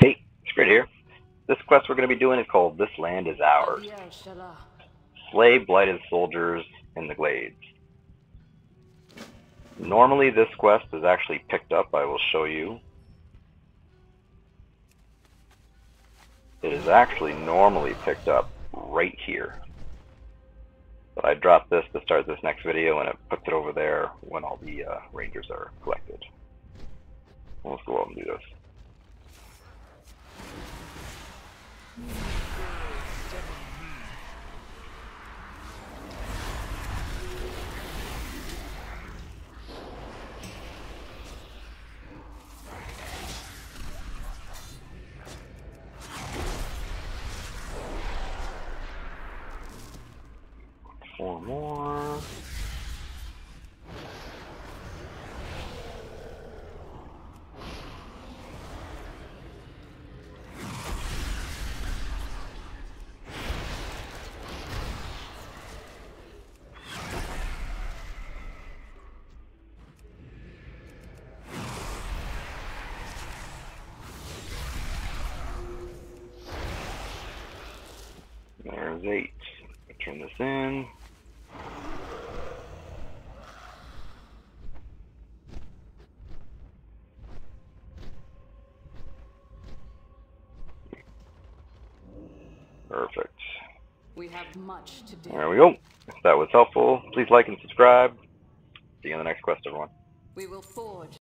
Hey, Scrid here. This quest we're going to be doing is called This Land is Ours. Slay blighted soldiers in the glades. Normally this quest is actually picked up, I will show you. It is actually normally picked up right here. But I dropped this to start this next video and it puts it over there when all the uh, rangers are collected. Let's go out and do this. Four more. There's eight. Turn this in. Perfect. We have much to do. There we go. If that was helpful, please like and subscribe. See you in the next quest, everyone. We will forge